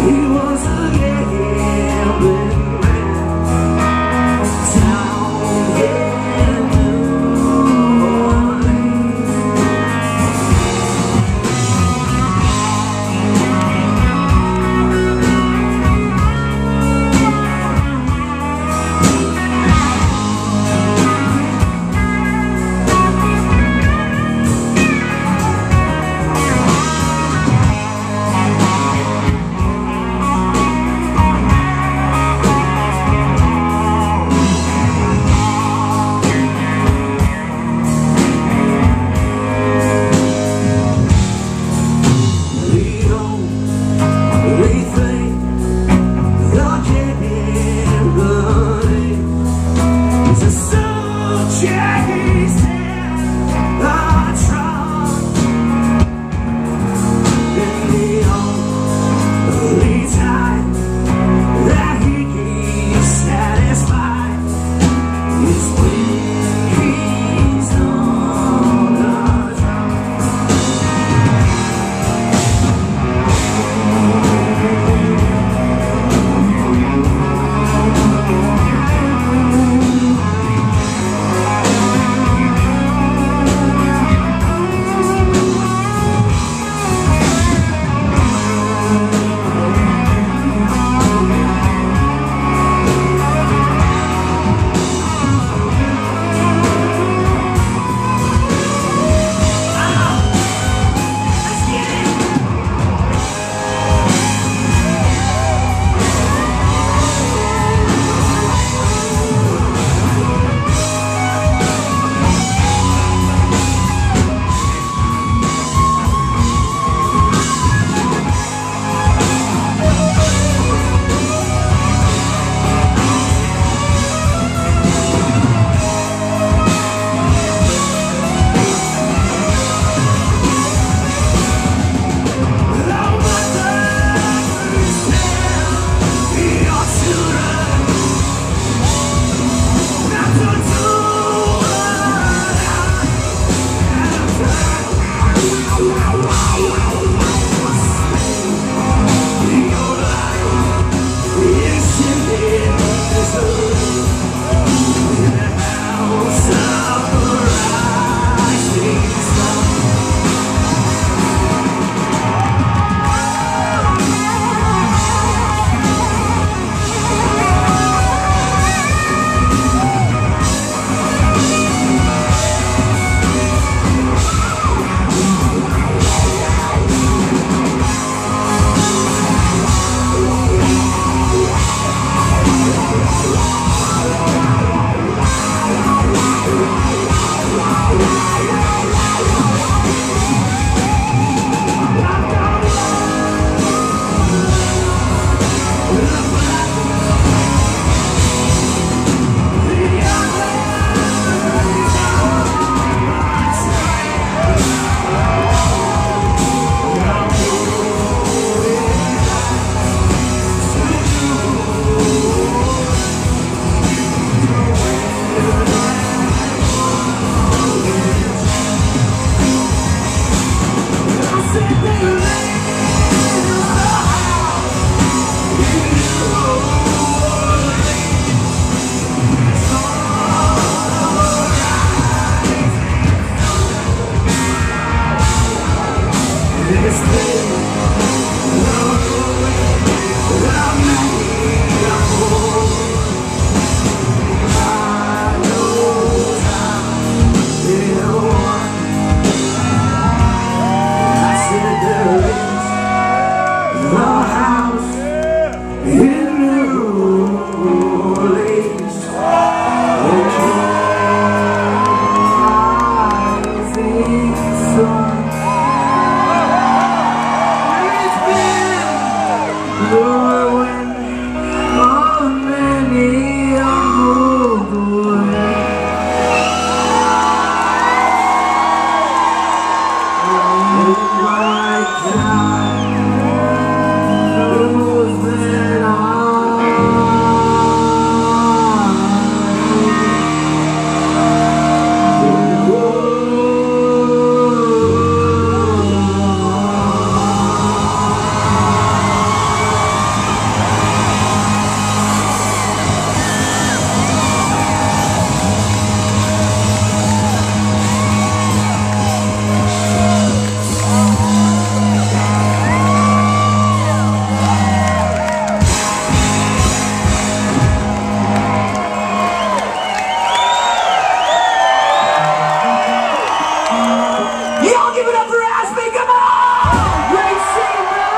you. This